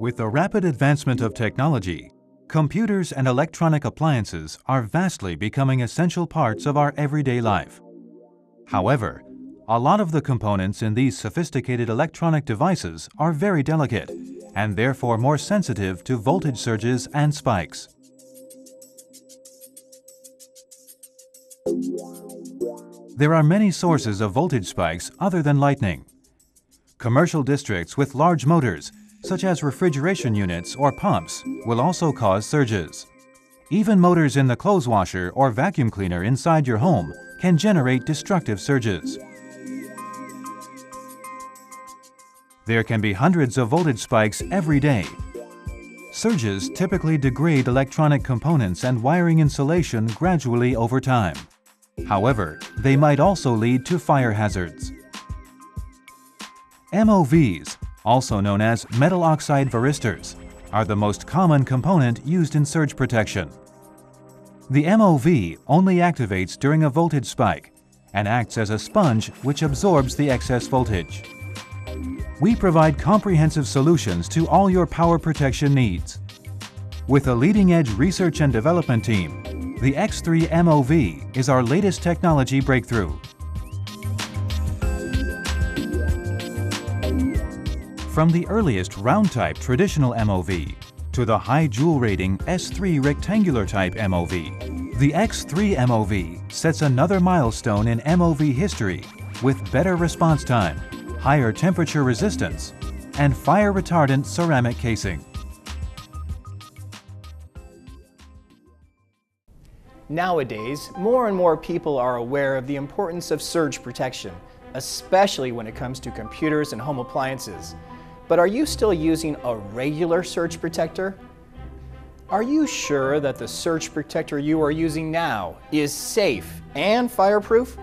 With the rapid advancement of technology, computers and electronic appliances are vastly becoming essential parts of our everyday life. However, a lot of the components in these sophisticated electronic devices are very delicate and therefore more sensitive to voltage surges and spikes. There are many sources of voltage spikes other than lightning. Commercial districts with large motors, such as refrigeration units or pumps, will also cause surges. Even motors in the clothes washer or vacuum cleaner inside your home can generate destructive surges. There can be hundreds of voltage spikes every day. Surges typically degrade electronic components and wiring insulation gradually over time. However, they might also lead to fire hazards. MOVs, also known as metal oxide varistors, are the most common component used in surge protection. The MOV only activates during a voltage spike and acts as a sponge which absorbs the excess voltage. We provide comprehensive solutions to all your power protection needs. With a leading-edge research and development team, the X3 MOV is our latest technology breakthrough. From the earliest round-type traditional MOV to the high joule rating S3 rectangular type MOV, the X3 MOV sets another milestone in MOV history with better response time, higher temperature resistance, and fire retardant ceramic casing. Nowadays, more and more people are aware of the importance of surge protection, especially when it comes to computers and home appliances. But are you still using a regular surge protector? Are you sure that the surge protector you are using now is safe and fireproof?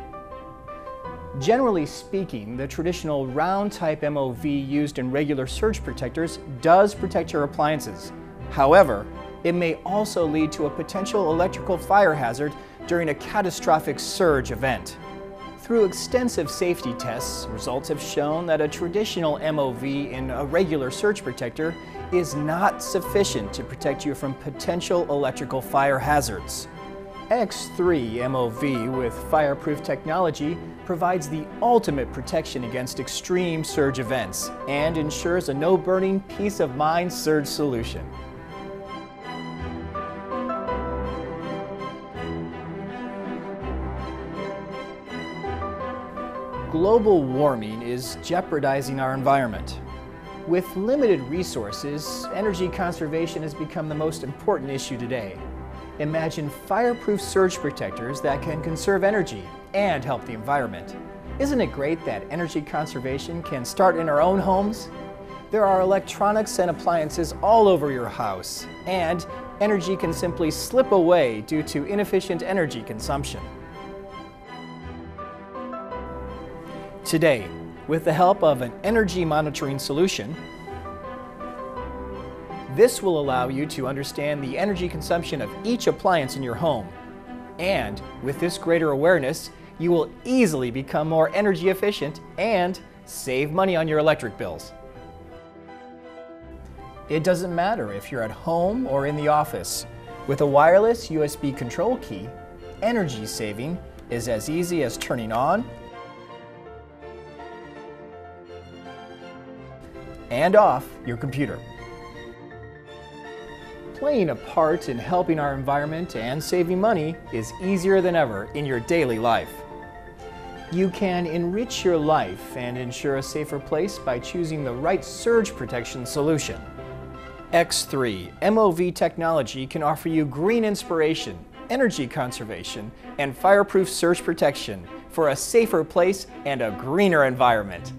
Generally speaking, the traditional round type MOV used in regular surge protectors does protect your appliances. However, it may also lead to a potential electrical fire hazard during a catastrophic surge event. Through extensive safety tests, results have shown that a traditional MOV in a regular surge protector is not sufficient to protect you from potential electrical fire hazards. X3 MOV with fireproof technology provides the ultimate protection against extreme surge events and ensures a no burning peace of mind surge solution. Global warming is jeopardizing our environment. With limited resources, energy conservation has become the most important issue today. Imagine fireproof surge protectors that can conserve energy and help the environment. Isn't it great that energy conservation can start in our own homes? There are electronics and appliances all over your house, and energy can simply slip away due to inefficient energy consumption. Today, with the help of an energy monitoring solution, this will allow you to understand the energy consumption of each appliance in your home. And with this greater awareness, you will easily become more energy efficient and save money on your electric bills. It doesn't matter if you're at home or in the office. With a wireless USB control key, energy saving is as easy as turning on and off your computer. Playing a part in helping our environment and saving money is easier than ever in your daily life. You can enrich your life and ensure a safer place by choosing the right surge protection solution. X3 MOV technology can offer you green inspiration, energy conservation, and fireproof surge protection for a safer place and a greener environment.